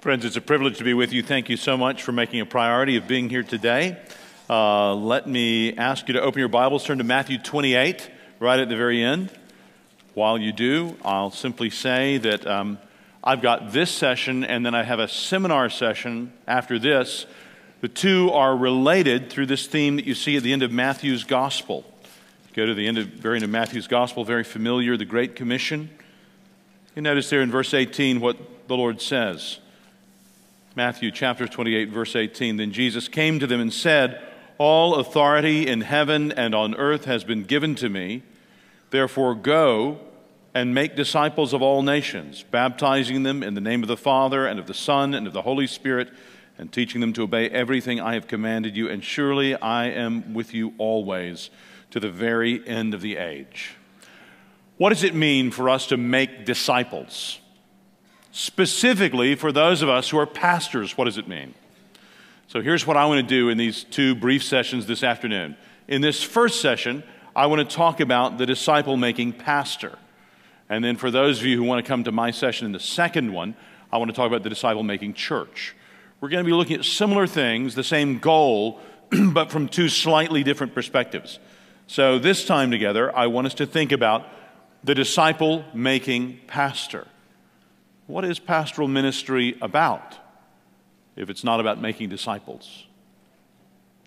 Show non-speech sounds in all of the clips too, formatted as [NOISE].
Friends, it's a privilege to be with you. Thank you so much for making a priority of being here today. Uh, let me ask you to open your Bibles, turn to Matthew 28, right at the very end. While you do, I'll simply say that um, I've got this session and then I have a seminar session after this. The two are related through this theme that you see at the end of Matthew's Gospel. Go to the end of, very end of Matthew's Gospel, very familiar, the Great Commission. You notice there in verse 18 what the Lord says. Matthew chapter 28, verse 18. Then Jesus came to them and said, All authority in heaven and on earth has been given to me. Therefore, go and make disciples of all nations, baptizing them in the name of the Father and of the Son and of the Holy Spirit, and teaching them to obey everything I have commanded you. And surely I am with you always to the very end of the age. What does it mean for us to make disciples? Specifically, for those of us who are pastors, what does it mean? So here's what I want to do in these two brief sessions this afternoon. In this first session, I want to talk about the disciple making pastor. And then for those of you who want to come to my session in the second one, I want to talk about the disciple making church. We're going to be looking at similar things, the same goal, [CLEARS THROAT] but from two slightly different perspectives. So this time together, I want us to think about the disciple making pastor. What is pastoral ministry about if it's not about making disciples?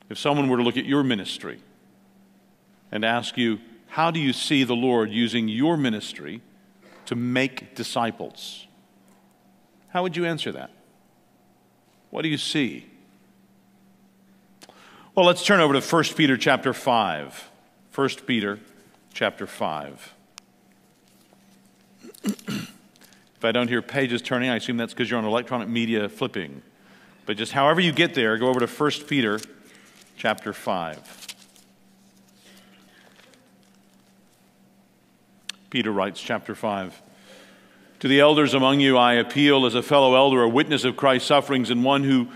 If someone were to look at your ministry and ask you, how do you see the Lord using your ministry to make disciples? How would you answer that? What do you see? Well, let's turn over to 1 Peter chapter 5. 1 Peter chapter 5. [CLEARS THROAT] if I don't hear pages turning, I assume that's because you're on electronic media flipping. But just however you get there, go over to 1 Peter chapter 5. Peter writes, chapter 5. To the elders among you, I appeal as a fellow elder, a witness of Christ's sufferings, and one who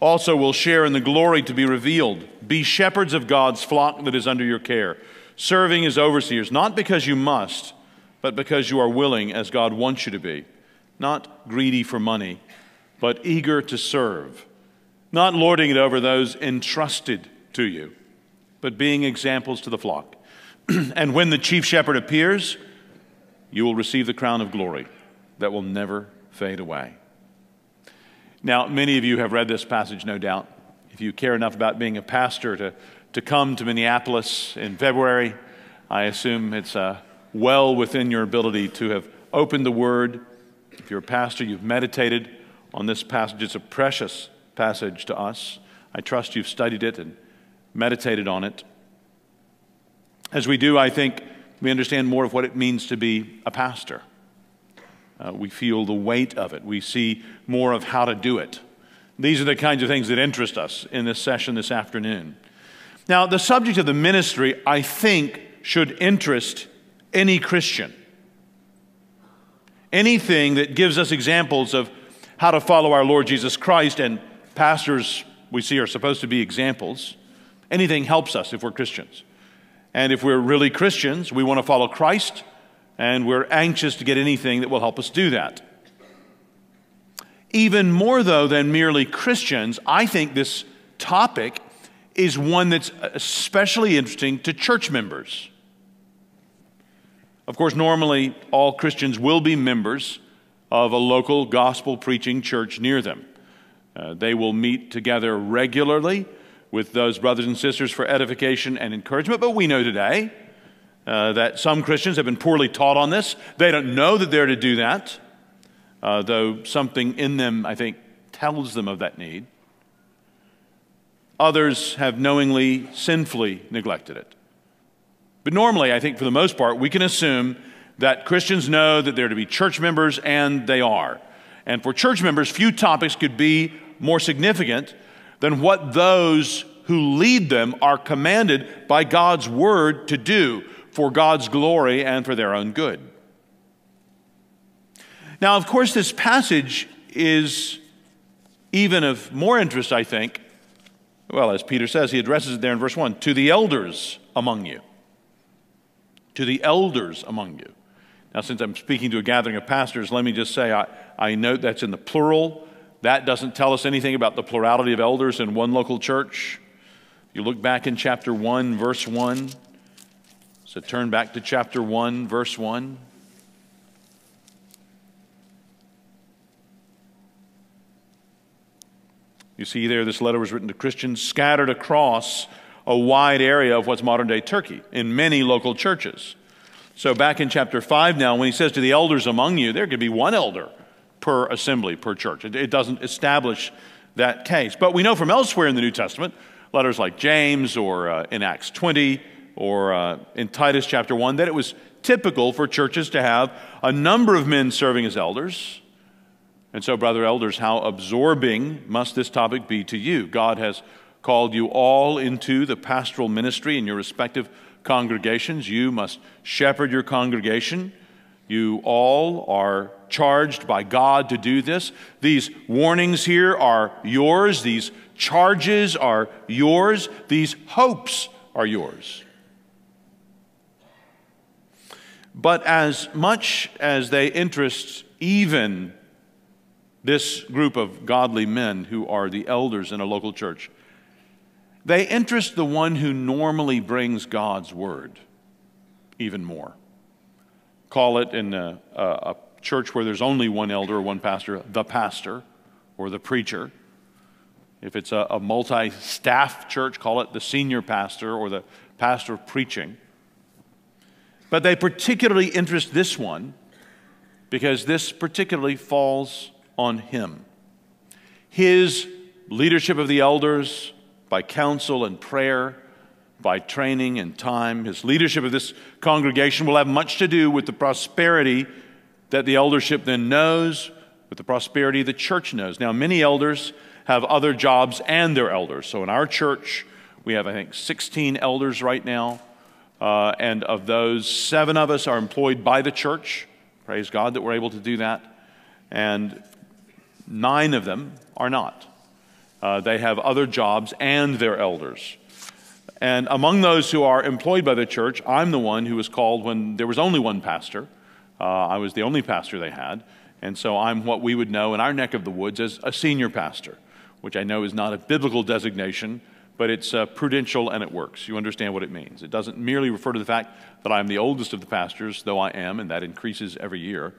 also will share in the glory to be revealed. Be shepherds of God's flock that is under your care, serving as overseers, not because you must, but because you are willing, as God wants you to be, not greedy for money, but eager to serve, not lording it over those entrusted to you, but being examples to the flock. [CLEARS THROAT] and when the chief shepherd appears, you will receive the crown of glory that will never fade away. Now, many of you have read this passage, no doubt. If you care enough about being a pastor to, to come to Minneapolis in February, I assume it's uh, well within your ability to have opened the Word. If you're a pastor, you've meditated on this passage. It's a precious passage to us. I trust you've studied it and meditated on it. As we do, I think we understand more of what it means to be a pastor. Uh, we feel the weight of it. We see more of how to do it. These are the kinds of things that interest us in this session this afternoon. Now, the subject of the ministry, I think, should interest any Christian. Anything that gives us examples of how to follow our Lord Jesus Christ, and pastors we see are supposed to be examples. Anything helps us if we're Christians. And if we're really Christians, we want to follow Christ and we're anxious to get anything that will help us do that. Even more, though, than merely Christians, I think this topic is one that's especially interesting to church members. Of course, normally all Christians will be members of a local gospel preaching church near them. Uh, they will meet together regularly with those brothers and sisters for edification and encouragement, but we know today uh, that some Christians have been poorly taught on this. They don't know that they're to do that, uh, though something in them, I think, tells them of that need. Others have knowingly, sinfully neglected it. But normally, I think for the most part, we can assume that Christians know that they're to be church members, and they are. And for church members, few topics could be more significant than what those who lead them are commanded by God's word to do for God's glory and for their own good. Now, of course, this passage is even of more interest, I think. Well, as Peter says, he addresses it there in verse 1 to the elders among you. To the elders among you. Now, since I'm speaking to a gathering of pastors, let me just say I, I note that's in the plural. that doesn't tell us anything about the plurality of elders in one local church. You look back in chapter 1, verse 1. So turn back to chapter 1, verse 1. You see there, this letter was written to Christians scattered across a wide area of what's modern day Turkey in many local churches. So, back in chapter 5 now, when he says to the elders among you, there could be one elder per assembly, per church. It, it doesn't establish that case. But we know from elsewhere in the New Testament, letters like James or uh, in Acts 20 or uh, in Titus chapter 1, that it was typical for churches to have a number of men serving as elders. And so, brother elders, how absorbing must this topic be to you? God has called you all into the pastoral ministry in your respective congregations. You must shepherd your congregation. You all are charged by God to do this. These warnings here are yours. These charges are yours. These hopes are yours. But as much as they interest even this group of godly men who are the elders in a local church, they interest the one who normally brings God's word even more. Call it in a, a, church where there's only one elder or one pastor, the pastor or the preacher. If it's a, a multi staff church, call it the senior pastor or the pastor of preaching. But they particularly interest this one because this particularly falls on him. His leadership of the elders, by counsel and prayer, by training and time. His leadership of this congregation will have much to do with the prosperity that the eldership then knows, with the prosperity the church knows. Now, many elders have other jobs and they're elders. So in our church, we have, I think, 16 elders right now. Uh, and of those, seven of us are employed by the church. Praise God that we're able to do that. And nine of them are not. Uh, they have other jobs and they're elders. And among those who are employed by the church, I'm the one who was called when there was only one pastor. Uh, I was the only pastor they had. And so I'm what we would know in our neck of the woods as a senior pastor, which I know is not a biblical designation, but it's uh, prudential and it works. You understand what it means. It doesn't merely refer to the fact that I'm the oldest of the pastors, though I am, and that increases every year.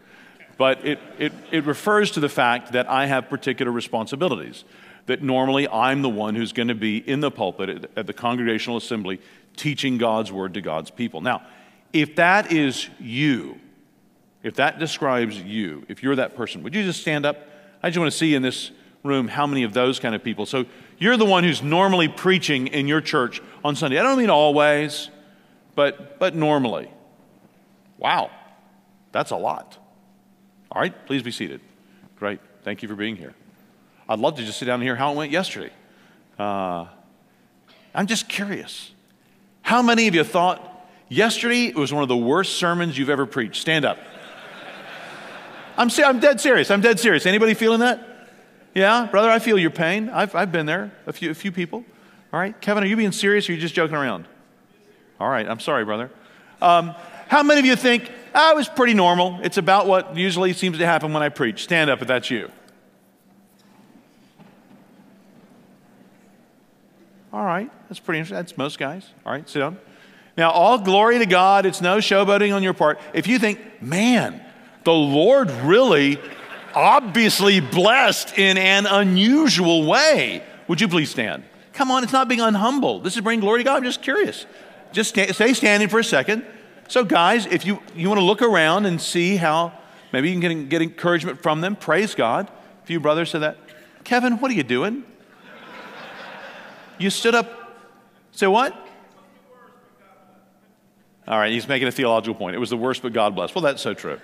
But it, it, it refers to the fact that I have particular responsibilities that normally I'm the one who's going to be in the pulpit at the congregational assembly teaching God's word to God's people. Now, if that is you, if that describes you, if you're that person, would you just stand up? I just want to see in this room how many of those kind of people. So you're the one who's normally preaching in your church on Sunday. I don't mean always, but, but normally. Wow, that's a lot. All right, please be seated. Great. Thank you for being here. I'd love to just sit down and hear how it went yesterday. Uh, I'm just curious. How many of you thought yesterday it was one of the worst sermons you've ever preached? Stand up. I'm, I'm dead serious. I'm dead serious. Anybody feeling that? Yeah, brother, I feel your pain. I've, I've been there, a few, a few people. All right, Kevin, are you being serious or are you just joking around? All right, I'm sorry, brother. Um, how many of you think, oh, it was pretty normal? It's about what usually seems to happen when I preach. Stand up if that's you. All right, that's pretty interesting. That's most guys. All right, sit down. Now, all glory to God. It's no showboating on your part. If you think, man, the Lord really obviously blessed in an unusual way, would you please stand? Come on, it's not being unhumble. This is bringing glory to God. I'm just curious. Just stay standing for a second. So, guys, if you, you want to look around and see how maybe you can get, get encouragement from them, praise God. A few brothers said that. Kevin, what are you doing? You stood up. Say what? All right, he's making a theological point. It was the worst, but God bless. Well, that's so true.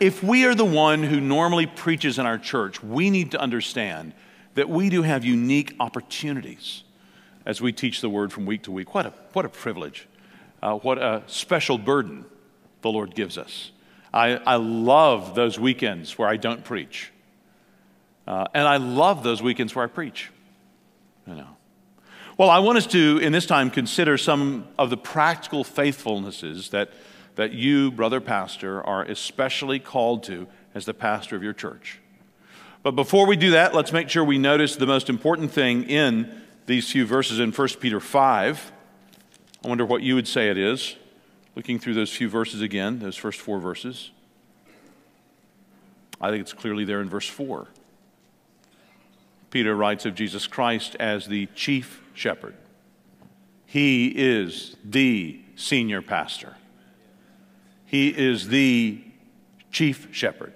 if we are the one who normally preaches in our church, we need to understand that we do have unique opportunities as we teach the word from week to week. What a, what a privilege. Uh, what a special burden the Lord gives us. I, I love those weekends where I don't preach. Uh, and I love those weekends where I preach. You know. Well, I want us to, in this time, consider some of the practical faithfulnesses that, that you, brother pastor, are especially called to as the pastor of your church. But before we do that, let's make sure we notice the most important thing in these few verses in 1 Peter 5. I wonder what you would say it is, looking through those few verses again, those first four verses. I think it's clearly there in verse 4. Peter writes of Jesus Christ as the chief shepherd. He is the senior pastor. He is the chief shepherd.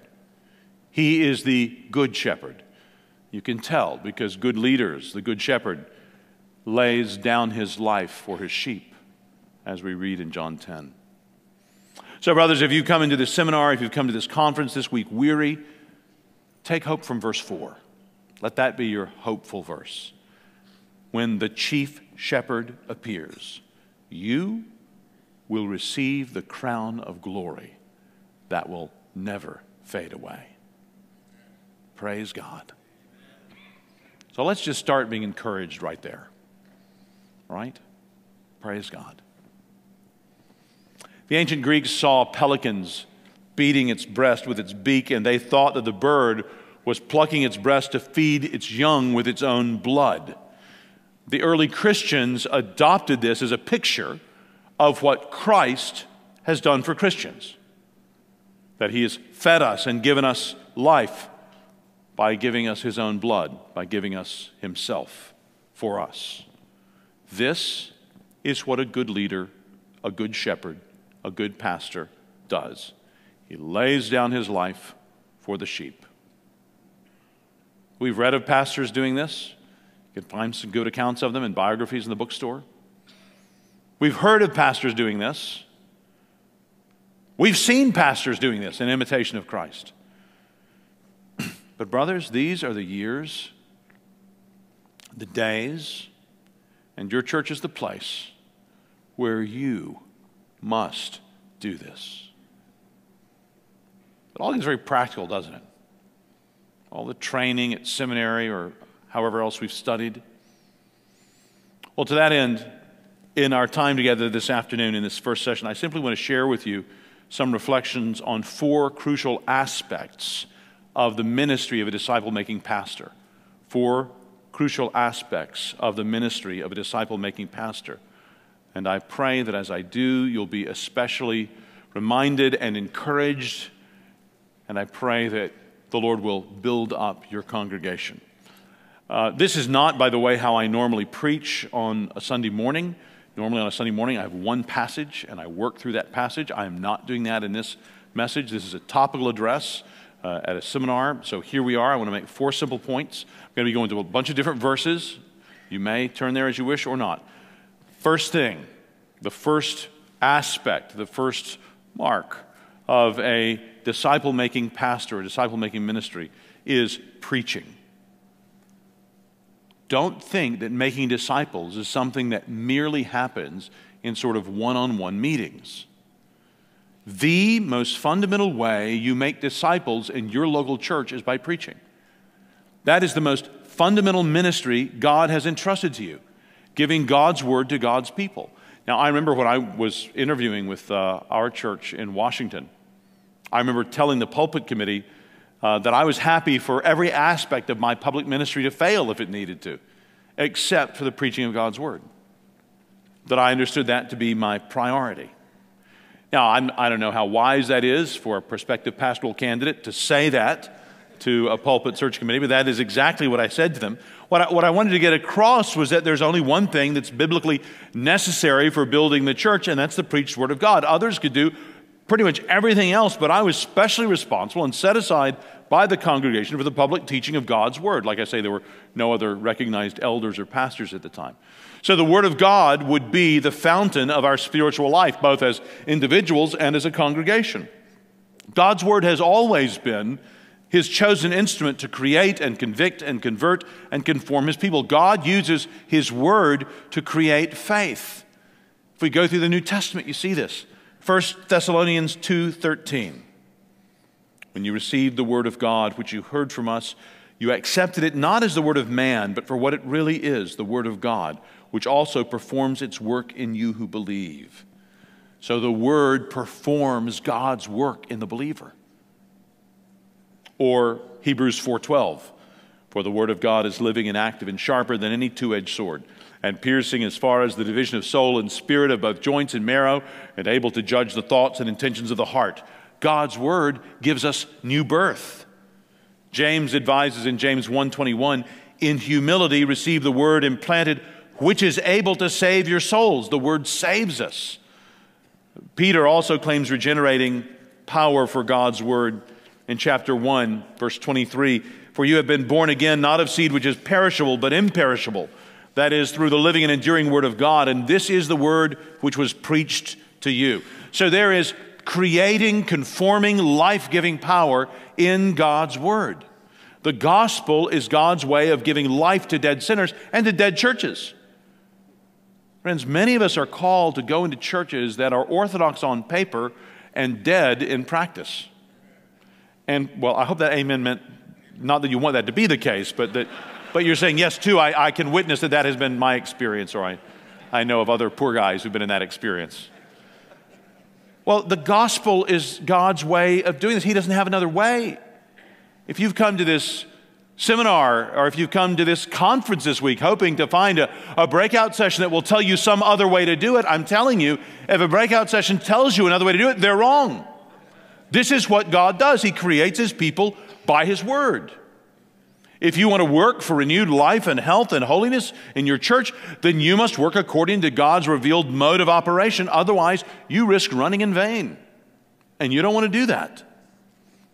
He is the good shepherd. You can tell because good leaders, the good shepherd, lays down his life for his sheep, as we read in John 10. So, brothers, if you've come into this seminar, if you've come to this conference this week weary, take hope from verse 4. Let that be your hopeful verse. When the chief shepherd appears, you will receive the crown of glory that will never fade away. Praise God. So let's just start being encouraged right there. Right? Praise God. The ancient Greeks saw pelicans beating its breast with its beak, and they thought that the bird was plucking its breast to feed its young with its own blood. The early Christians adopted this as a picture of what Christ has done for Christians that he has fed us and given us life by giving us his own blood, by giving us himself for us. This is what a good leader, a good shepherd, a good pastor does. He lays down his life for the sheep. We've read of pastors doing this. You can find some good accounts of them in biographies in the bookstore. We've heard of pastors doing this. We've seen pastors doing this in imitation of Christ. [CLEARS THROAT] but, brothers, these are the years, the days, and your church is the place where you must do this. It all gets very practical, doesn't it? All the training at seminary or however else we've studied. Well, to that end, in our time together this afternoon in this first session, I simply want to share with you some reflections on four crucial aspects of the ministry of a disciple making pastor. Four crucial aspects of the ministry of a disciple making pastor. And I pray that as I do, you'll be especially reminded and encouraged. And I pray that the Lord will build up your congregation. Uh, this is not, by the way, how I normally preach on a Sunday morning. Normally, on a Sunday morning, I have one passage and I work through that passage. I am not doing that in this message. This is a topical address uh, at a seminar. So here we are. I want to make four simple points. I'm going to be going to a bunch of different verses. You may turn there as you wish or not. First thing, the first aspect, the first mark of a disciple making pastor, a disciple making ministry, is preaching. Don't think that making disciples is something that merely happens in sort of one on one meetings. The most fundamental way you make disciples in your local church is by preaching. That is the most fundamental ministry God has entrusted to you, giving God's word to God's people. Now, I remember when I was interviewing with uh, our church in Washington I remember telling the pulpit committee uh, that I was happy for every aspect of my public ministry to fail if it needed to, except for the preaching of God's word. That I understood that to be my priority. Now, I'm, I do not know how wise that is for a prospective pastoral candidate to say that to a pulpit search committee, but that is exactly what I said to them. What I, what I wanted to get across was that there's only one thing that's biblically necessary for building the church, and that's the preached word of God. Others could do pretty much everything else, but I was specially responsible and set aside by the congregation for the public teaching of God's Word. Like I say, there were no other recognized elders or pastors at the time. So the Word of God would be the fountain of our spiritual life, both as individuals and as a congregation. God's Word has always been His chosen instrument to create and convict and convert and conform His people. God uses His Word to create faith. If we go through the New Testament, you see this. 1 Thessalonians 2:13 When you received the word of God which you heard from us you accepted it not as the word of man but for what it really is the word of God which also performs its work in you who believe. So the word performs God's work in the believer. Or Hebrews 4:12, for the word of God is living and active and sharper than any two-edged sword, and piercing as far as the division of soul and spirit of both joints and marrow, and able to judge the thoughts and intentions of the heart. God's word gives us new birth. James advises in James 1:21, in humility receive the word implanted which is able to save your souls. The word saves us. Peter also claims regenerating power for God's word in chapter 1, verse 23. For you have been born again, not of seed which is perishable, but imperishable. That is, through the living and enduring word of God. And this is the word which was preached to you. So there is creating, conforming, life giving power in God's word. The gospel is God's way of giving life to dead sinners and to dead churches. Friends, many of us are called to go into churches that are orthodox on paper and dead in practice. And, well, I hope that amen meant not that you want that to be the case, but that, but you're saying yes, too. I, I can witness that that has been my experience, or I, I know of other poor guys who've been in that experience. Well, the gospel is God's way of doing this. He doesn't have another way. If you've come to this seminar or if you've come to this conference this week hoping to find a, a, breakout session that will tell you some other way to do it, I'm telling you, if a breakout session tells you another way to do it, they're wrong. This is what God does. He creates His people by His Word. If you want to work for renewed life and health and holiness in your church, then you must work according to God's revealed mode of operation. Otherwise, you risk running in vain. And you don't want to do that.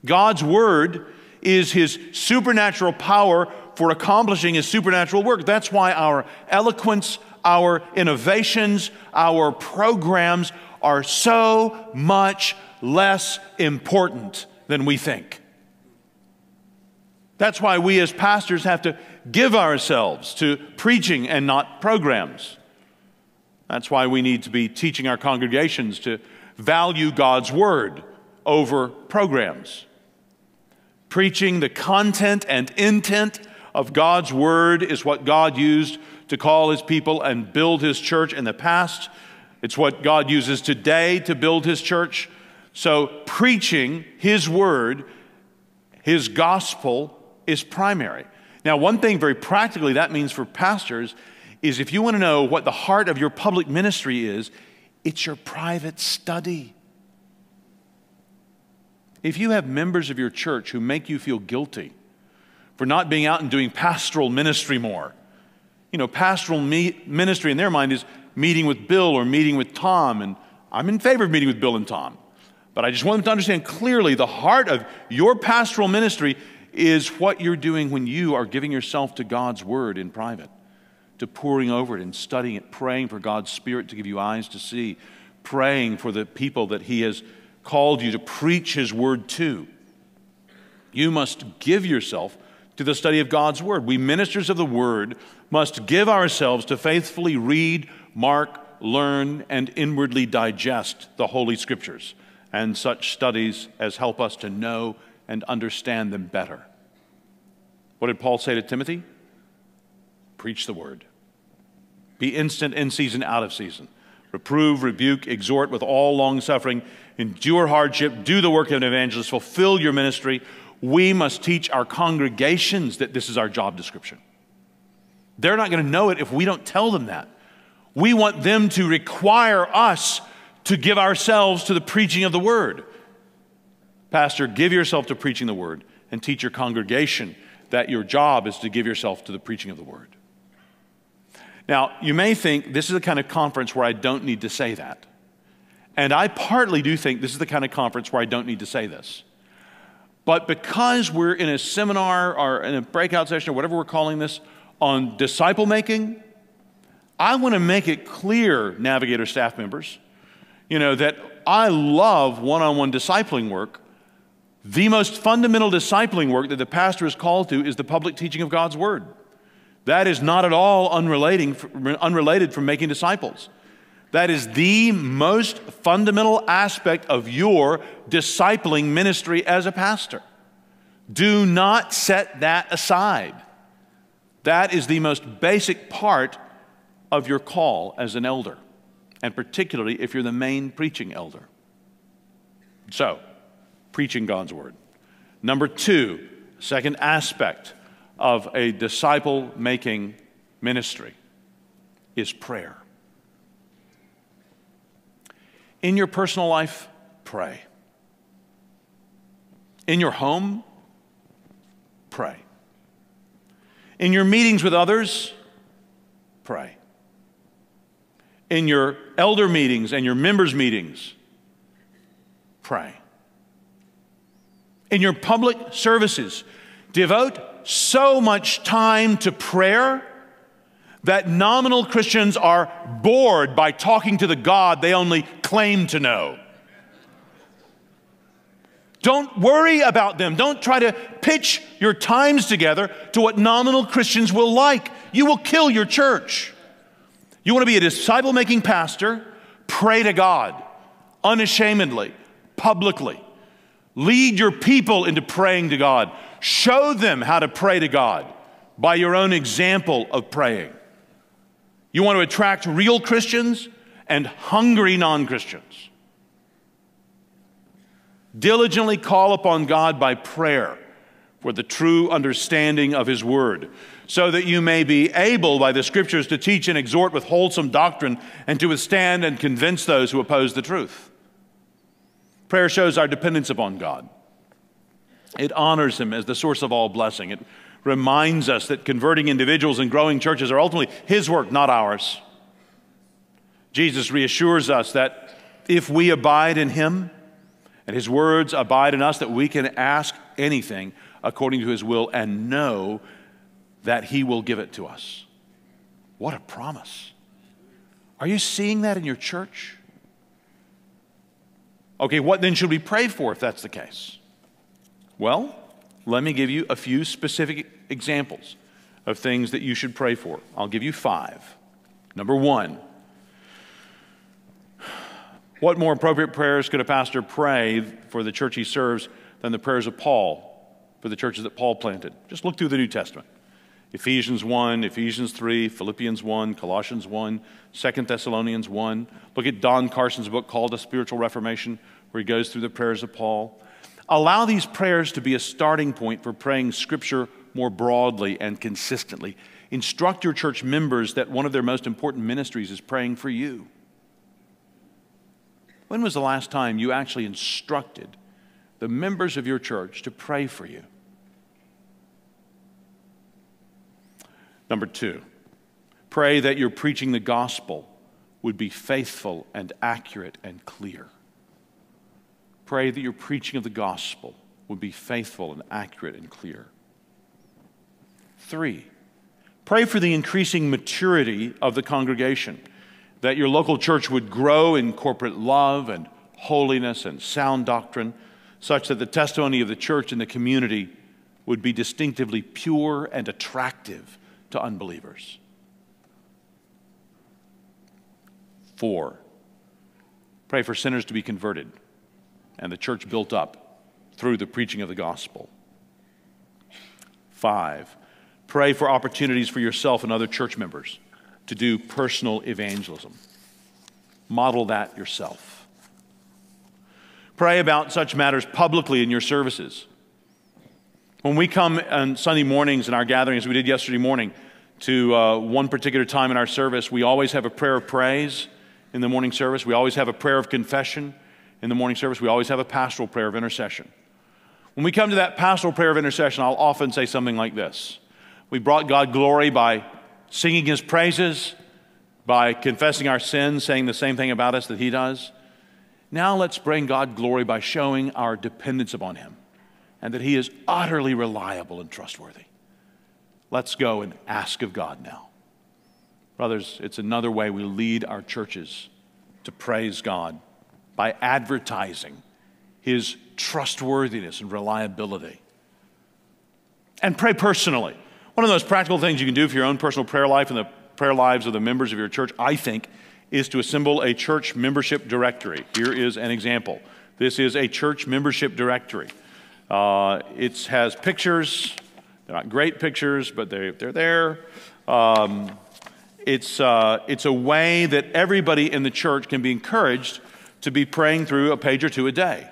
God's Word is his supernatural power for accomplishing his supernatural work. That's why our eloquence, our innovations, our programs are so much less important than we think. That's why we as pastors have to give ourselves to preaching and not programs. That's why we need to be teaching our congregations to value God's word over programs. Preaching the content and intent of God's word is what God used to call his people and build his church in the past. It's what God uses today to build his church. So, preaching his word, his gospel, is primary. Now, one thing very practically that means for pastors is if you want to know what the heart of your public ministry is, it's your private study. If you have members of your church who make you feel guilty for not being out and doing pastoral ministry more, you know, pastoral me- ministry in their mind is meeting with Bill or meeting with Tom, and I'm in favor of meeting with Bill and Tom. But I just want them to understand clearly the heart of your pastoral ministry is what you're doing when you are giving yourself to God's word in private, to poring over it and studying it, praying for God's Spirit to give you eyes to see, praying for the people that He has called you to preach His word to. You must give yourself to the study of God's word. We ministers of the word must give ourselves to faithfully read, mark, learn, and inwardly digest the Holy Scriptures and such studies as help us to know and understand them better. What did Paul say to Timothy? Preach the word. Be instant in season, out of season. Reprove, rebuke, exhort with all long suffering endure hardship, do the work of an evangelist, fulfill your ministry. We must teach our congregations that this is our job description. They're not going to know it if we don't tell them that. We want them to require us to give ourselves to the preaching of the word. Pastor, give yourself to preaching the word and teach your congregation that your job is to give yourself to the preaching of the word. Now, you may think this is the kind of conference where I don't need to say that. And I partly do think this is the kind of conference where I don't need to say this. But because we're in a seminar or in a breakout session or whatever we're calling this on disciple making, I want to make it clear, Navigator staff members, you know, that I love one on one discipling work. The most fundamental discipling work that the pastor is called to is the public teaching of God's Word. That is not at all unrelated from making disciples. That is the most fundamental aspect of your discipling ministry as a pastor. Do not set that aside. That is the most basic part of your call as an elder, and particularly if you're the main preaching elder. So, preaching God's word. Number two, second aspect of a disciple making ministry is prayer. In your personal life, pray. In your home, pray. In your meetings with others, pray. In your elder meetings and your members' meetings, pray. In your public services, devote so much time to prayer that nominal Christians are bored by talking to the God they only claim to know. Don't worry about them. Don't try to pitch your times together to what nominal Christians will like. You will kill your church. You want to be a disciple making pastor? Pray to God unashamedly, publicly. Lead your people into praying to God. Show them how to pray to God by your own example of praying. You want to attract real Christians and hungry non Christians. Diligently call upon God by prayer for the true understanding of His Word, so that you may be able by the Scriptures to teach and exhort with wholesome doctrine and to withstand and convince those who oppose the truth. Prayer shows our dependence upon God. It honors Him as the source of all blessing. It reminds us that converting individuals and growing churches are ultimately His work, not ours. Jesus reassures us that if we abide in Him and His words abide in us, that we can ask anything according to His will and know that He will give it to us. What a promise. Are you seeing that in your church? Okay, what then should we pray for if that's the case? Well, let me give you a few specific examples of things that you should pray for. I'll give you five. Number one, what more appropriate prayers could a pastor pray for the church he serves than the prayers of Paul for the churches that Paul planted? Just look through the New Testament. Ephesians 1, Ephesians 3, Philippians 1, Colossians 1, 2 Thessalonians 1. Look at Don Carson's book called A Spiritual Reformation, where he goes through the prayers of Paul. Allow these prayers to be a starting point for praying Scripture more broadly and consistently. Instruct your church members that one of their most important ministries is praying for you. When was the last time you actually instructed the members of your church to pray for you? Number two, pray that your preaching the gospel would be faithful and accurate and clear. Pray that your preaching of the gospel would be faithful and accurate and clear. Three, pray for the increasing maturity of the congregation, that your local church would grow in corporate love and holiness and sound doctrine, such that the testimony of the church and the community would be distinctively pure and attractive to unbelievers. Four, pray for sinners to be converted and the church built up through the preaching of the gospel. Five, pray for opportunities for yourself and other church members to do personal evangelism. Model that yourself. Pray about such matters publicly in your services. When we come on Sunday mornings in our gatherings, we did yesterday morning, to uh, one particular time in our service, we always have a prayer of praise in the morning service. We always have a prayer of confession in the morning service, we always have a pastoral prayer of intercession. When we come to that pastoral prayer of intercession, I'll often say something like this We brought God glory by singing his praises, by confessing our sins, saying the same thing about us that he does. Now let's bring God glory by showing our dependence upon him and that he is utterly reliable and trustworthy. Let's go and ask of God now. Brothers, it's another way we lead our churches to praise God by advertising his trustworthiness and reliability. And pray personally. One of the most practical things you can do for your own personal prayer life and the prayer lives of the members of your church, I think, is to assemble a church membership directory. Here is an example. This is a church membership directory. Uh, it has pictures. They're not great pictures, but they, they're there. Um, it's, uh, it's a way that everybody in the church can be encouraged to be praying through a page or two a day.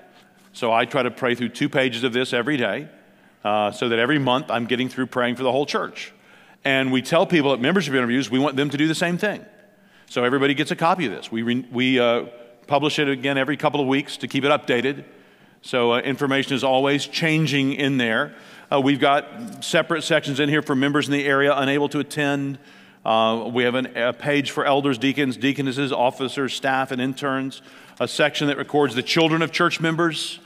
So I try to pray through two pages of this every day uh, so that every month I'm getting through praying for the whole church. And we tell people at membership interviews we want them to do the same thing. So everybody gets a copy of this. We, re- we uh, publish it again every couple of weeks to keep it updated. So uh, information is always changing in there. Uh, we've got separate sections in here for members in the area unable to attend. Uh, we have an, a page for elders, deacons, deaconesses, officers, staff, and interns. A section that records the children of church members,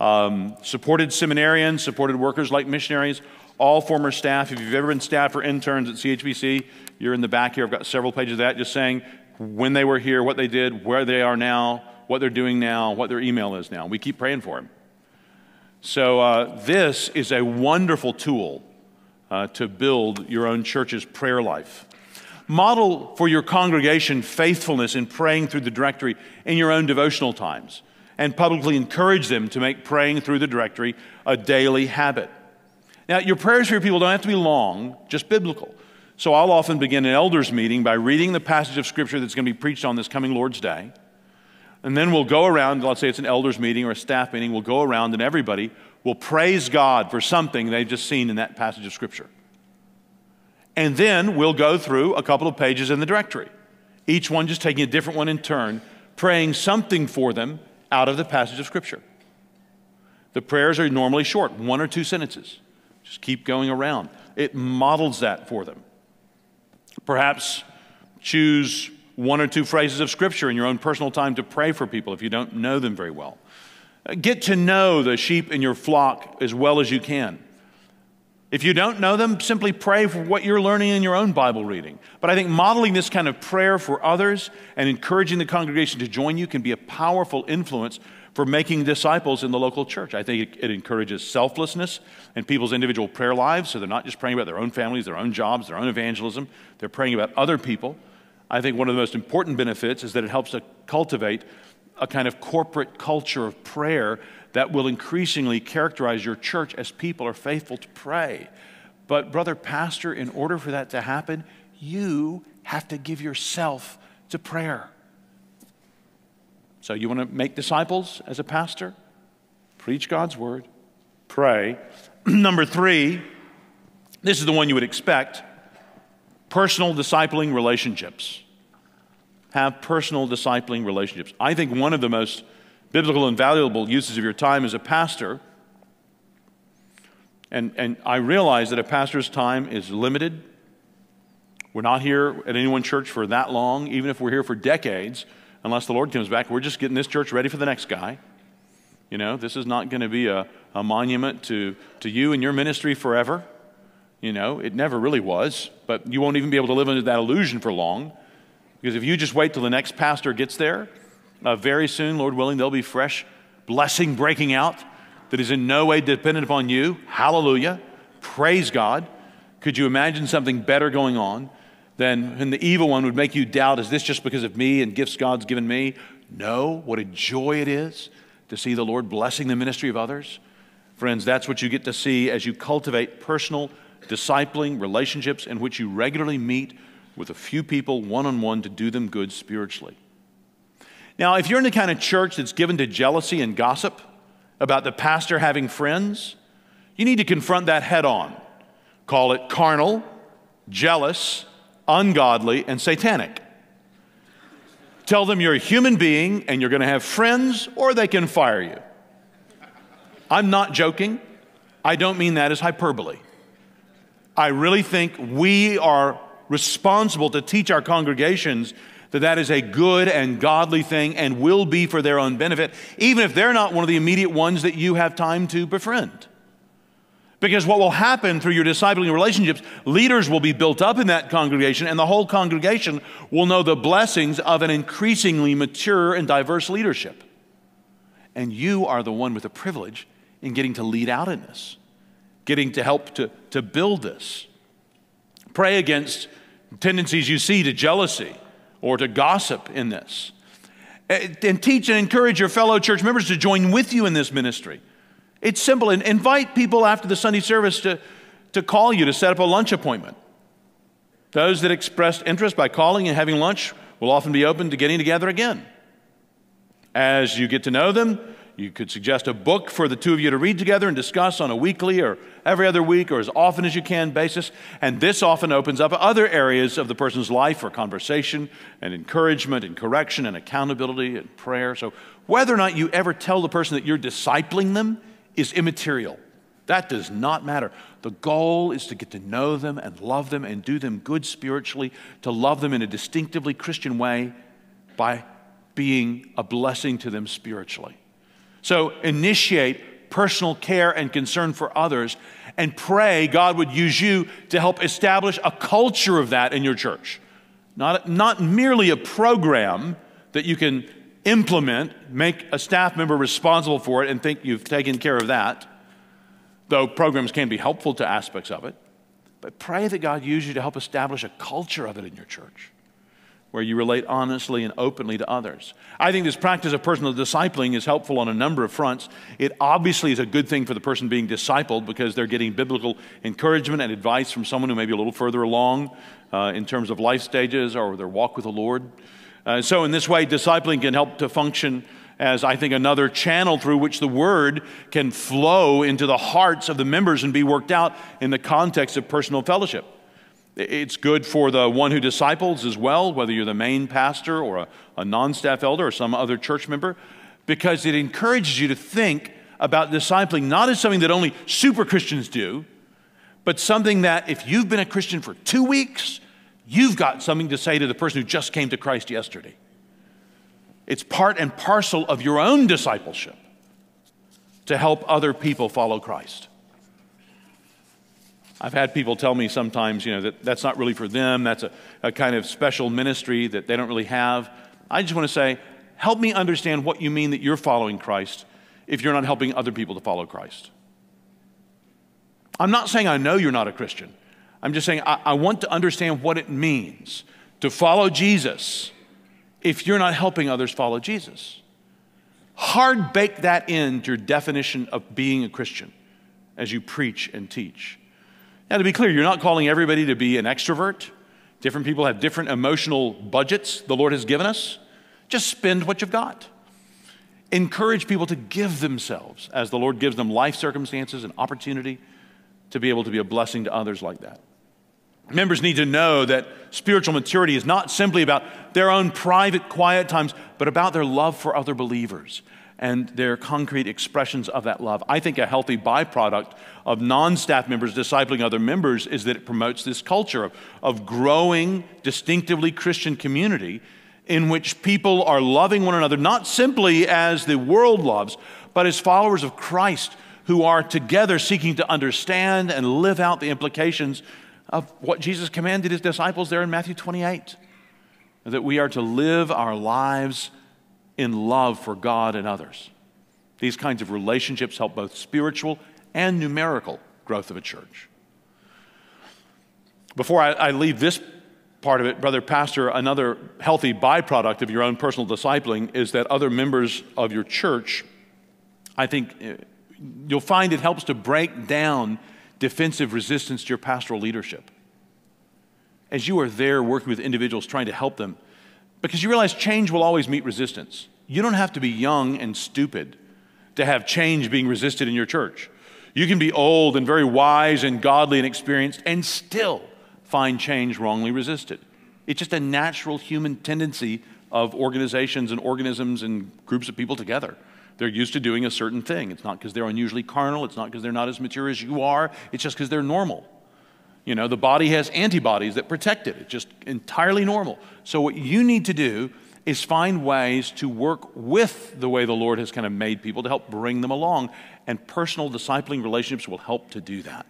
um, supported seminarians, supported workers like missionaries, all former staff. If you've ever been staff or interns at CHBC, you're in the back here. I've got several pages of that just saying when they were here, what they did, where they are now, what they're doing now, what their email is now. We keep praying for them. So, uh, this is a wonderful tool uh, to build your own church's prayer life. Model for your congregation faithfulness in praying through the directory in your own devotional times and publicly encourage them to make praying through the directory a daily habit. Now, your prayers for your people don't have to be long, just biblical. So I'll often begin an elders meeting by reading the passage of scripture that's going to be preached on this coming Lord's Day. And then we'll go around, let's say it's an elders meeting or a staff meeting, we'll go around and everybody will praise God for something they've just seen in that passage of scripture. And then we'll go through a couple of pages in the directory, each one just taking a different one in turn, praying something for them out of the passage of scripture. The prayers are normally short, one or two sentences. Just keep going around. It models that for them. Perhaps choose one or two phrases of scripture in your own personal time to pray for people if you don't know them very well. Uh, get to know the sheep in your flock as well as you can. If you don't know them, simply pray for what you're learning in your own Bible reading. But I think modeling this kind of prayer for others and encouraging the congregation to join you can be a powerful influence for making disciples in the local church. I think it, encourages selflessness in people's individual prayer lives, so they're not just praying about their own families, their own jobs, their own evangelism, they're praying about other people. I think one of the most important benefits is that it helps to cultivate a kind of corporate culture of prayer that will increasingly characterize your church as people are faithful to pray. But, brother pastor, in order for that to happen, you have to give yourself to prayer. So, you want to make disciples as a pastor? Preach God's word, pray. [CLEARS THROAT] Number three, this is the one you would expect personal discipling relationships. Have personal discipling relationships. I think one of the most biblical and valuable uses of your time as a pastor, and, and I realize that a pastor's time is limited. We're not here at any one church for that long, even if we're here for decades unless the Lord comes back. We're just getting this church ready for the next guy. You know, this is not going to be a, a monument to, to you and your ministry forever. You know, it never really was, but you won't even be able to live under that illusion for long. Because if you just wait till the next pastor gets there, uh, very soon, Lord willing, there'll be fresh blessing breaking out that is in no way dependent upon you. Hallelujah. Praise God. Could you imagine something better going on? than when the evil one would make you doubt, is this just because of me and gifts God's given me? No, what a joy it is to see the Lord blessing the ministry of others. Friends, that's what you get to see as you cultivate personal, discipling relationships in which you regularly meet with a few people one on one to do them good spiritually. Now, if you're in the kind of church that's given to jealousy and gossip about the pastor having friends, you need to confront that head on. Call it carnal, jealous, ungodly, and satanic. Tell them you're a human being and you're going to have friends or they can fire you. I'm not joking. I don't mean that as hyperbole. I really think we are responsible to teach our congregations that that is a good and godly thing and will be for their own benefit, even if they're not one of the immediate ones that you have time to befriend. Because what will happen through your discipling relationships, leaders will be built up in that congregation, and the whole congregation will know the blessings of an increasingly mature and diverse leadership. And you are the one with the privilege in getting to lead out in this, getting to help to, to build this. Pray against tendencies you see to jealousy or to gossip in this. And teach and encourage your fellow church members to join with you in this ministry. It's simple. And invite people after the Sunday service to, to call you to set up a lunch appointment. Those that expressed interest by calling and having lunch will often be open to getting together again. As you get to know them, You could suggest a book for the two of you to read together and discuss on a weekly or every other week or as often as you can basis. And this often opens up other areas of the person's life for conversation and encouragement and correction and accountability and prayer. So, whether or not you ever tell the person that you're discipling them is immaterial. That does not matter. The goal is to get to know them and love them and do them good spiritually, to love them in a distinctively Christian way by being a blessing to them spiritually. So initiate personal care and concern for others and pray God would use you to help establish a culture of that in your church. Not, not merely a program that you can implement, make a staff member responsible for it, and think you've taken care of that though programs can be helpful to aspects of it. But pray that God use you to help establish a culture of it in your church where you relate honestly and openly to others. I think this practice of personal discipling is helpful on a number of fronts. It obviously is a good thing for the person being discipled because they're getting biblical encouragement and advice from someone who may be a little further along uh, in terms of life stages or their walk with the Lord. Uh, so, in this way, discipling can help to function as I think another channel through which the word can flow into the hearts of the members and be worked out in the context of personal fellowship. It's good for the one who disciples as well, whether you're the main pastor or a, a non staff elder or some other church member, because it encourages you to think about discipling not as something that only super Christians do, but something that if you've been a Christian for two weeks, you've got something to say to the person who just came to Christ yesterday. It's part and parcel of your own discipleship to help other people follow Christ. I've had people tell me sometimes, you know, that that's not really for them. That's a, a kind of special ministry that they don't really have. I just want to say, help me understand what you mean that you're following Christ if you're not helping other people to follow Christ. I'm not saying I know you're not a Christian. I'm just saying I, I want to understand what it means to follow Jesus if you're not helping others follow Jesus. Hard bake that into your definition of being a Christian as you preach and teach. Now, to be clear, you're not calling everybody to be an extrovert. Different people have different emotional budgets the Lord has given us. Just spend what you've got. Encourage people to give themselves as the Lord gives them life circumstances and opportunity to be able to be a blessing to others like that. Members need to know that spiritual maturity is not simply about their own private, quiet times, but about their love for other believers and their concrete expressions of that love. I think a healthy byproduct of non staff members discipling other members is that it promotes this culture of, of growing, distinctively Christian community in which people are loving one another, not simply as the world loves, but as followers of Christ who are together seeking to understand and live out the implications of what Jesus commanded his disciples there in Matthew 28 that we are to live our lives in love for God and others. These kinds of relationships help both spiritual and numerical growth of a church. Before I, I leave this part of it, Brother Pastor, another healthy byproduct of your own personal discipling is that other members of your church, I think eh, you'll find it helps to break down defensive resistance to your pastoral leadership. As you are there working with individuals trying to help them, because you realize change will always meet resistance. You don't have to be young and stupid to have change being resisted in your church. You can be old and very wise and godly and experienced and still find change wrongly resisted. It's just a natural human tendency of organizations and organisms and groups of people together. They're used to doing a certain thing. It's not because they're unusually carnal, it's not because they're not as mature as you are, it's just because they're normal. You know, the body has antibodies that protect it. It's just entirely normal. So, what you need to do is find ways to work with the way the Lord has kind of made people to help bring them along. And personal discipling relationships will help to do that.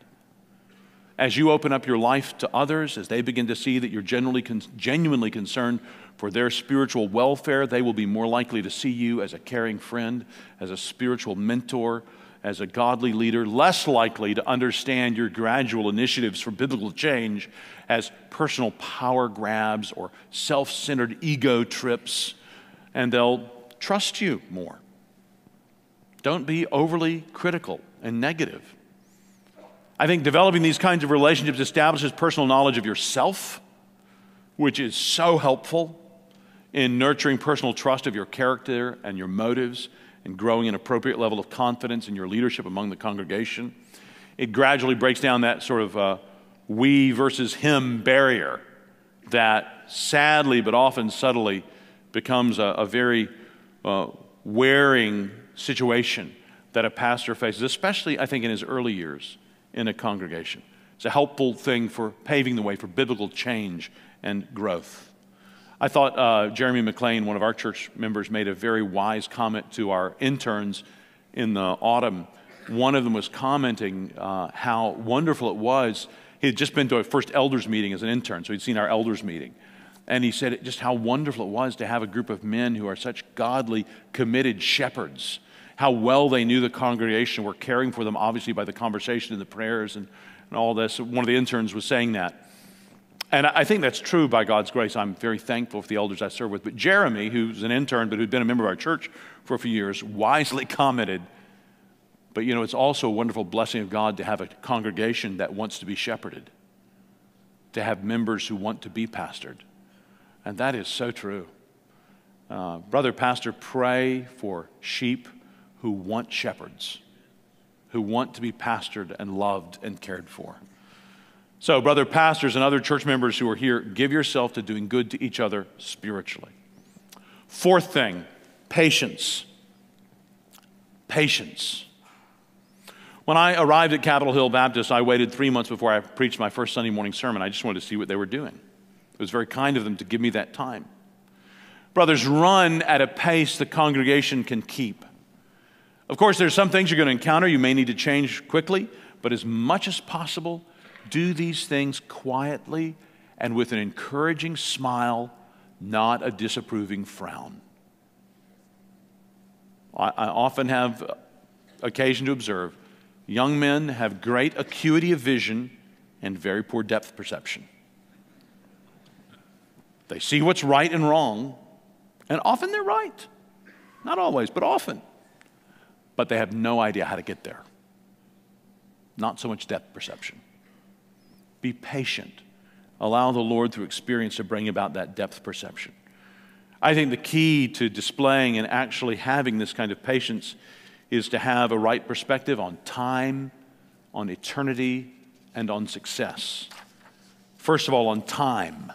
As you open up your life to others, as they begin to see that you're generally con- genuinely concerned for their spiritual welfare, they will be more likely to see you as a caring friend, as a spiritual mentor, as a godly leader, less likely to understand your gradual initiatives for biblical change as personal power grabs or self centered ego trips, and they'll trust you more. Don't be overly critical and negative. I think developing these kinds of relationships establishes personal knowledge of yourself, which is so helpful in nurturing personal trust of your character and your motives and growing an appropriate level of confidence in your leadership among the congregation. It gradually breaks down that sort of uh, we versus him barrier that sadly, but often subtly, becomes a, a very uh, wearing situation that a pastor faces, especially, I think, in his early years in a congregation. It's a helpful thing for paving the way for biblical change and growth. I thought uh, Jeremy McLean, one of our church members, made a very wise comment to our interns in the autumn. One of them was commenting uh, how wonderful it was. He had just been to a first elders meeting as an intern, so he'd seen our elders meeting. And he said just how wonderful it was to have a group of men who are such godly, committed shepherds. How well they knew the congregation, were caring for them, obviously, by the conversation and the prayers and, and all this. One of the interns was saying that. And I think that's true by God's grace. I'm very thankful for the elders I serve with. But Jeremy, who's an intern but who'd been a member of our church for a few years, wisely [LAUGHS] commented, but you know, it's also a wonderful blessing of God to have a congregation that wants to be shepherded, to have members who want to be pastored. And that is so true. Uh, brother, pastor, pray for sheep who want shepherds, who want to be pastored and loved and cared for. So, brother pastors and other church members who are here, give yourself to doing good to each other spiritually. Fourth thing, patience. Patience. When I arrived at Capitol Hill Baptist, I waited three months before I preached my first Sunday morning sermon. I just wanted to see what they were doing. It was very kind of them to give me that time. Brothers, run at a pace the congregation can keep. Of course, there's some things you're going to encounter you may need to change quickly, but as much as possible, do these things quietly and with an encouraging smile, not a disapproving frown. I, I often have occasion to observe young men have great acuity of vision and very poor depth perception. They see what's right and wrong, and often they're right. Not always, but often. But they have no idea how to get there. Not so much depth perception. Be patient. Allow the Lord through experience to bring about that depth perception. I think the key to displaying and actually having this kind of patience is to have a right perspective on time, on eternity, and on success. First of all, on time.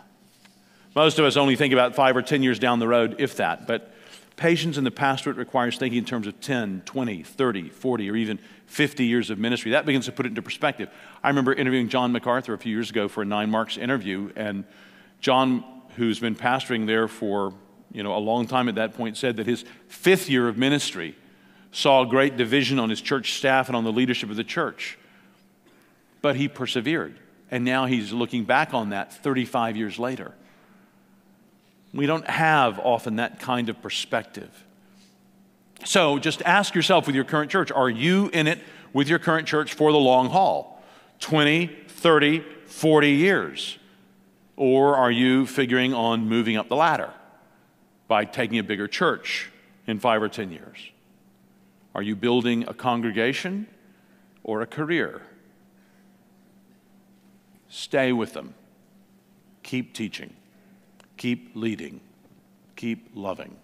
Most of us only think about five or 10 years down the road, if that. But patience in the pastorate requires thinking in terms of 10, 20, 30, 40, or even 50 years of ministry. That begins to put it into perspective. I remember interviewing John MacArthur a few years ago for a Nine Marks interview, and John, who's been pastoring there for you know, a long time at that point, said that his fifth year of ministry saw a great division on his church staff and on the leadership of the church. But he persevered, and now he's looking back on that 35 years later. We don't have often that kind of perspective. So just ask yourself with your current church are you in it with your current church for the long haul? 20, 30, 40 years? Or are you figuring on moving up the ladder by taking a bigger church in five or 10 years? Are you building a congregation or a career? Stay with them. Keep teaching. Keep leading. Keep loving.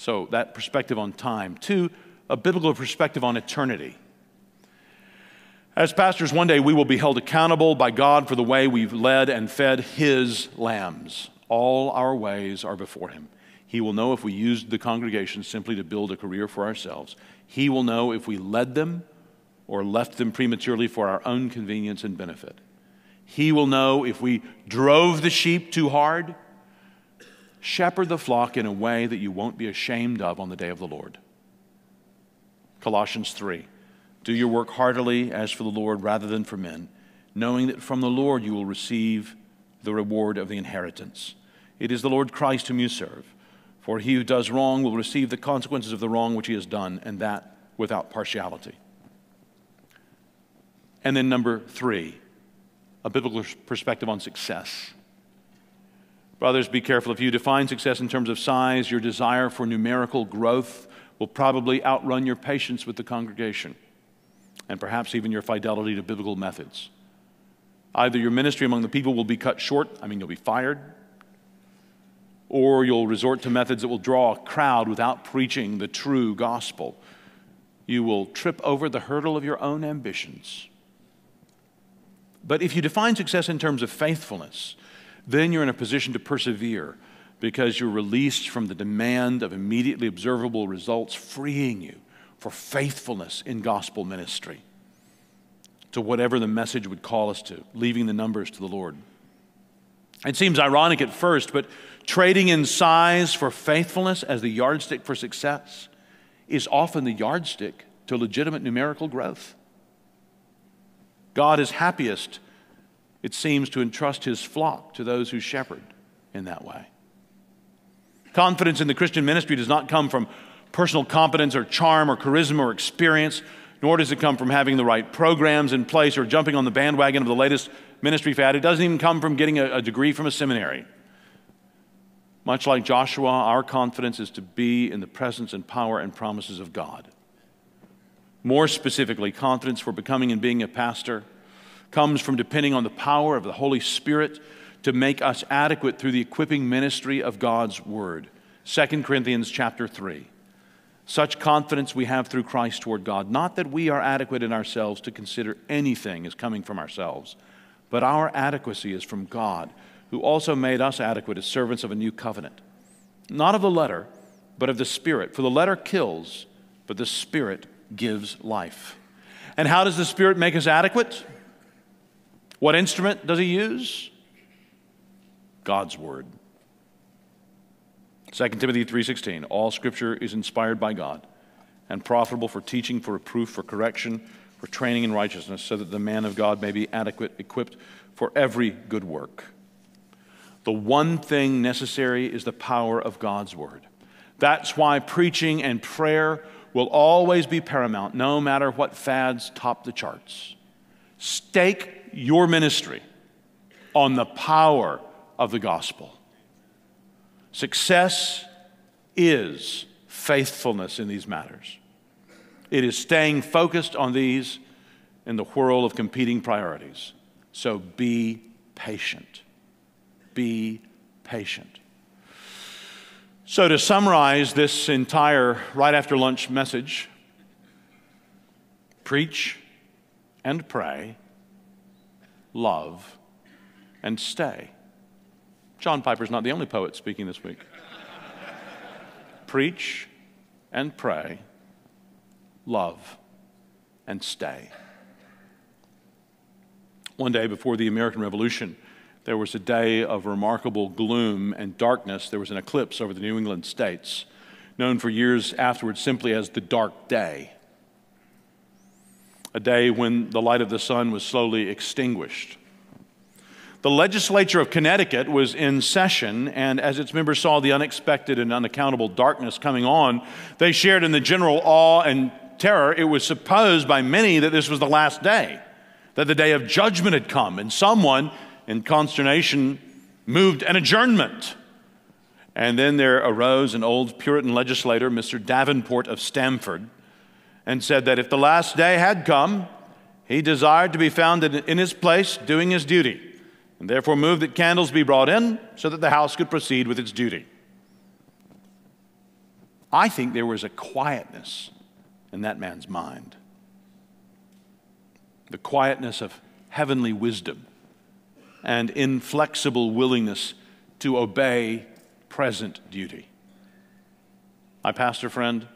So, that perspective on time. Two, a biblical perspective on eternity. As pastors, one day we will be held accountable by God for the way we've led and fed His lambs. All our ways are before Him. He will know if we used the congregation simply to build a career for ourselves. He will know if we led them or left them prematurely for our own convenience and benefit. He will know if we drove the sheep too hard Shepherd the flock in a way that you won't be ashamed of on the day of the Lord. Colossians 3 Do your work heartily as for the Lord rather than for men, knowing that from the Lord you will receive the reward of the inheritance. It is the Lord Christ whom you serve. For he who does wrong will receive the consequences of the wrong which he has done, and that without partiality. And then, number three, a biblical perspective on success. Brothers, be careful. If you define success in terms of size, your desire for numerical growth will probably outrun your patience with the congregation and perhaps even your fidelity to biblical methods. Either your ministry among the people will be cut short, I mean, you'll be fired, or you'll resort to methods that will draw a crowd without preaching the true gospel. You will trip over the hurdle of your own ambitions. But if you define success in terms of faithfulness, then you're in a position to persevere because you're released from the demand of immediately observable results, freeing you for faithfulness in gospel ministry to whatever the message would call us to, leaving the numbers to the Lord. It seems ironic at first, but trading in size for faithfulness as the yardstick for success is often the yardstick to legitimate numerical growth. God is happiest, it seems, to entrust his flock to those who shepherd in that way. Confidence in the Christian ministry does not come from personal competence or charm or charisma or experience, nor does it come from having the right programs in place or jumping on the bandwagon of the latest ministry fad. It doesn't even come from getting a, a degree from a seminary. Much like Joshua, our confidence is to be in the presence and power and promises of God. More specifically, confidence for becoming and being a pastor comes from depending on the power of the Holy Spirit to make us adequate through the equipping ministry of God's word. 2 Corinthians chapter 3. Such confidence we have through Christ toward God, not that we are adequate in ourselves to consider anything as coming from ourselves, but our adequacy is from God, who also made us adequate as servants of a new covenant. Not of the letter, but of the Spirit. For the letter kills, but the Spirit gives life. And how does the Spirit make us adequate? What instrument does He use? God's Word. 2 Timothy 3:16 All scripture is inspired by God and profitable for teaching for reproof for correction for training in righteousness so that the man of God may be adequate equipped for every good work. The one thing necessary is the power of God's word. That's why preaching and prayer will always be paramount no matter what fads top the charts. Stake your ministry on the power of the gospel. Success is faithfulness in these matters. It is staying focused on these in the whirl of competing priorities. So be patient. Be patient. So, to summarize this entire right after lunch message, preach and pray, love and stay. John Piper's not the only poet speaking this week. Preach and pray, love and stay. One day before the American Revolution, there was a day of remarkable gloom and darkness. There was an eclipse over the New England states, known for years afterwards simply as the dark day. A day when the light of the sun was slowly extinguished. The legislature of Connecticut was in session, and as its members saw the unexpected and unaccountable darkness coming on, they shared in the general awe and terror. It was supposed by many that this was the last day, that the day of judgment had come, and someone, in consternation, moved an adjournment. And then there arose an old Puritan legislator, Mr. Davenport of Stamford, and said that if the last day had come, he desired to be found in his place doing his duty and therefore moved that candles be brought in so that the house could proceed with its duty. I think there was a quietness in that man's mind the quietness of heavenly wisdom and inflexible willingness to obey present duty. My pastor friend,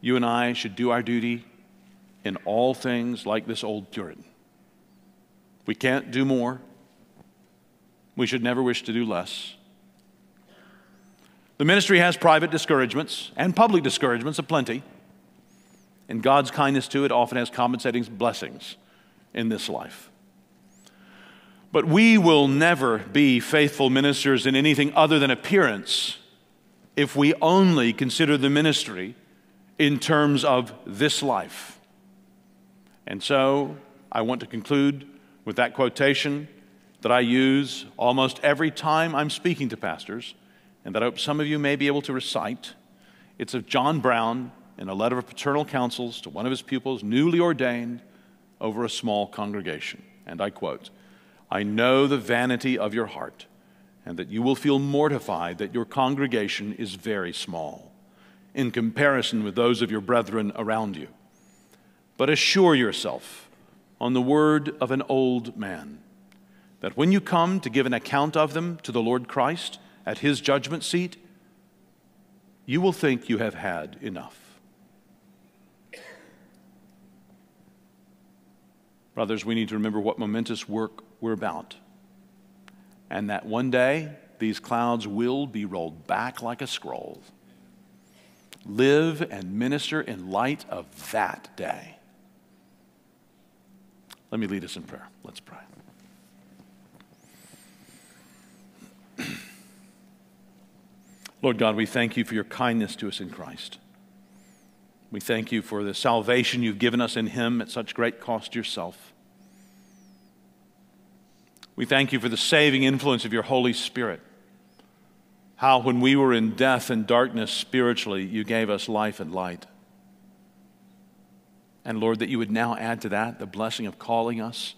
you and I should do our duty in all things like this old Puritan. We can't do more. We should never wish to do less. The ministry has private discouragements and public discouragements aplenty. And God's kindness to it often has compensating blessings in this life. But we will never be faithful ministers in anything other than appearance if we only consider the ministry in terms of this life. And so I want to conclude with that quotation that I use almost every time I'm speaking to pastors, and that I hope some of you may be able to recite. It's of John Brown in a letter of paternal counsels to one of his pupils, newly ordained over a small congregation. And I quote I know the vanity of your heart, and that you will feel mortified that your congregation is very small in comparison with those of your brethren around you. But assure yourself on the word of an old man that when you come to give an account of them to the Lord Christ at his judgment seat, you will think you have had enough. Brothers, we need to remember what momentous work we're about. And that one day these clouds will be rolled back like a scroll. Live and minister in light of that day. Let me lead us in prayer. Let's pray. [CLEARS THROAT] Lord God, we thank you for your kindness to us in Christ. We thank you for the salvation you've given us in him at such great cost yourself. We thank you for the saving influence of your Holy Spirit. How, when we were in death and darkness spiritually, you gave us life and light. And Lord, that you would now add to that the blessing of calling us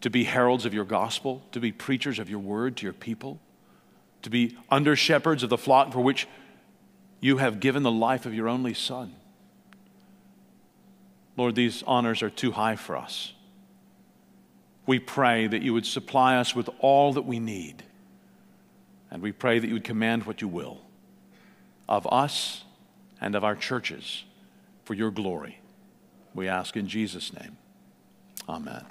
to be heralds of your gospel, to be preachers of your word to your people to be under shepherds of the flock for which you have given the life of your only Son. Lord, these honors are too high for us. We pray that you would supply us with all that we need. And we pray that you would command what you will of us and of our churches for your glory. We ask in Jesus' name. Amen.